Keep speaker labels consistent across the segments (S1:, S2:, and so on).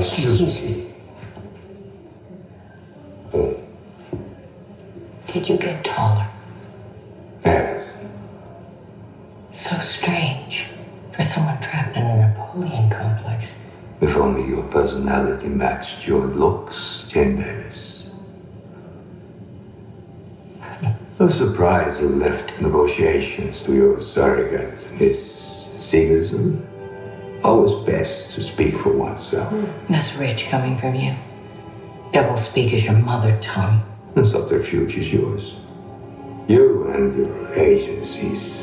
S1: excuse me.
S2: Did you get taller?
S1: Yes.
S2: So strange for someone trapped in a Napoleon complex.
S1: If only your personality matched your looks, Jane Davis. No surprise you left negotiations to your surrogate, Miss Sigerson. Always best to speak for oneself.
S2: That's rich coming from you. Double speak is your mother tongue.
S1: And subterfuge is yours. You and your agencies.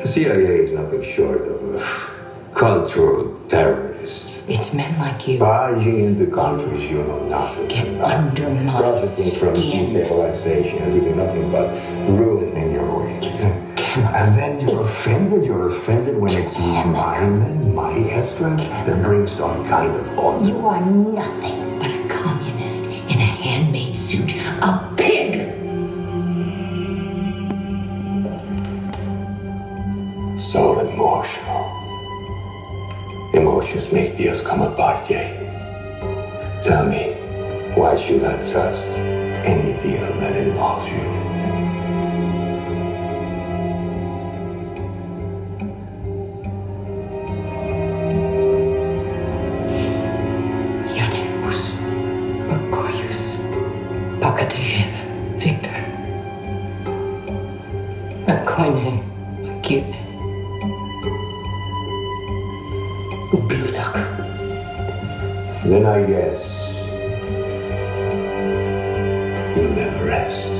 S1: The CIA is nothing short of a cultural terrorist.
S2: It's men like you.
S1: Barging into countries you know nothing
S2: Get
S1: about.
S2: under my
S1: Profiting from
S2: skin.
S1: destabilization and leaving nothing but ruin in your wake. And then you're offended. You're offended when it's my men, my extracts that bring some kind of honor.
S2: You are nothing but a communist in a handmade suit. A pig!
S1: So emotional. Emotions make deals come apart, Jay. Tell me, why should I trust any deal that involves you?
S2: Pakatashev, Victor. Akoine, Akit. Ублюдок.
S1: Then I guess you'll never rest.